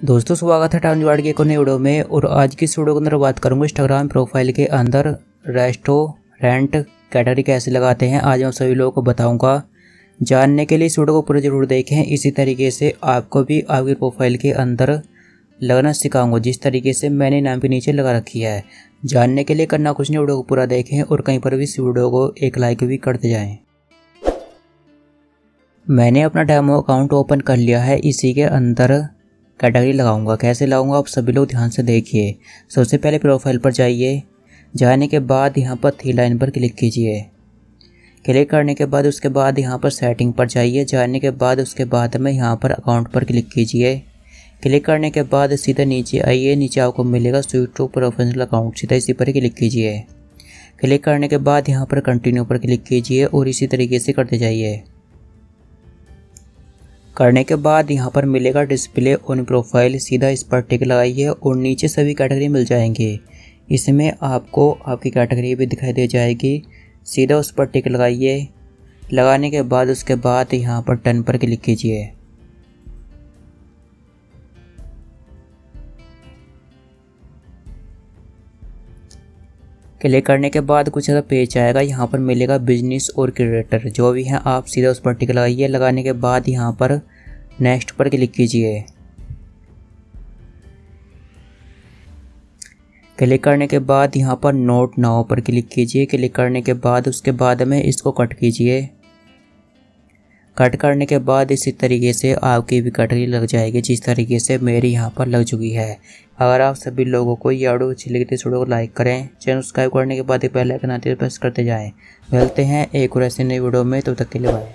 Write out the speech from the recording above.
दोस्तों, स्वागत है टाउन वार्ड के एक वीडियो में और आज की इस वीडियो के अंदर बात करूँगा इंस्टाग्राम प्रोफ़ाइल के अंदर रेस्टोरेंट कैटेगरी कैसे लगाते हैं। आज मैं सभी लोगों को बताऊँगा। जानने के लिए इस वीडियो को पूरा ज़रूर देखें। इसी तरीके से आपको भी आपकी प्रोफ़ाइल के अंदर लगाना सिखाऊँगा। जिस तरीके से मैंने नाम के नीचे लगा रखी है। जानने के लिए करना कुछ नहीं, वीडियो को पूरा देखें और कहीं पर भी इस वीडियो को एक लाइक भी करते जाएँ। मैंने अपना डेमो अकाउंट ओपन कर लिया है। इसी के अंदर कैटेगरी लगाऊँगा। कैसे लगाऊँगा? आप सभी लोग ध्यान से देखिए। सबसे पहले प्रोफ़ाइल पर जाइए। जाने के बाद यहाँ पर थ्री लाइन पर क्लिक कीजिए। क्लिक करने के बाद उसके बाद यहाँ पर सेटिंग पर जाइए। जाने के बाद उसके बाद में यहाँ पर अकाउंट पर क्लिक कीजिए। क्लिक करने के बाद सीधा नीचे आइए। नीचे आपको मिलेगा स्विच टू प्रोफेशनल अकाउंट सीधा इसी पर क्लिक कीजिए। क्लिक करने के बाद यहाँ पर कंटिन्यू पर क्लिक कीजिए और इसी तरीके से करते जाइए। करने के बाद यहाँ पर मिलेगा डिस्प्ले ऑन प्रोफ़ाइल सीधा इस पर टिक लगाइए और नीचे सभी कैटेगरी मिल जाएँगे। इसमें आपको आपकी कैटेगरी भी दिखाई दे जाएगी। सीधा उस पर टिक लगाइए। लगाने के बाद उसके बाद यहाँ पर टन पर क्लिक कीजिए। क्लिक करने के बाद कुछ ऐसा पेज आएगा, यहाँ पर मिलेगा बिज़नेस और क्रिएटर जो भी है आप सीधा उस पर टिक लगाइए। लगाने के बाद यहाँ पर नेक्स्ट पर क्लिक कीजिए। क्लिक करने के बाद यहाँ पर नोट नाव पर क्लिक कीजिए। क्लिक करने के बाद उसके बाद में इसको कट कीजिए। कट करने के बाद इसी तरीके से आपकी भी कटरी लग जाएगी, जिस तरीके से मेरी यहाँ पर लग चुकी है। अगर आप सभी लोगों को ये ऑडियो अच्छी लगी तो इस वीडियो को लाइक करें, चैनल सब्सक्राइब करने के बाद पहले आइकन आते प्रेस करते जाएँ। मिलते हैं एक और ऐसे नई वीडियो में, तब तो तक के लिए बाय।